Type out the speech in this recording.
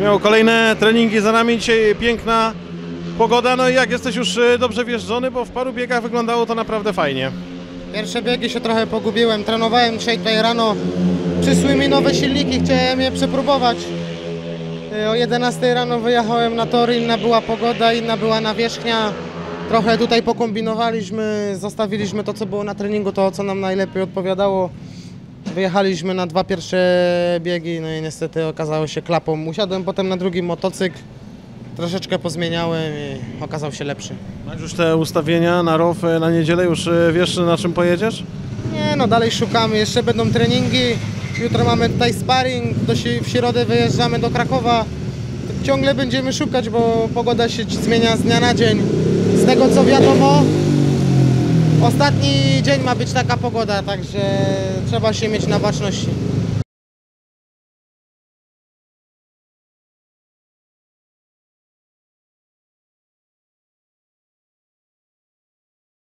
Miał kolejne treningi za nami, dzisiaj piękna pogoda, no i jak jesteś już y, dobrze wjeżdżony, bo w paru biegach wyglądało to naprawdę fajnie. Pierwsze biegi się trochę pogubiłem. Trenowałem dzisiaj tutaj rano. Przysły mi nowe silniki, chciałem je przepróbować. E, O 11 rano wyjechałem na tory, inna była pogoda, inna była nawierzchnia. Trochę tutaj pokombinowaliśmy, zostawiliśmy to, co było na treningu, to, co nam najlepiej odpowiadało. Wyjechaliśmy na dwa pierwsze biegi, no i niestety okazało się klapą. Usiadłem potem na drugi motocykl, troszeczkę pozmieniałem i okazał się lepszy. Masz już te ustawienia na ROW y, na niedzielę, już y, wiesz na czym pojedziesz? Nie, no dalej szukamy, jeszcze będą treningi. Jutro mamy tutaj sparring, do, w środę wyjeżdżamy do Krakowa. Ciągle będziemy szukać, bo pogoda się zmienia z dnia na dzień. Z tego co wiadomo, ostatni dzień ma być taka pogoda, także trzeba się mieć na baczności.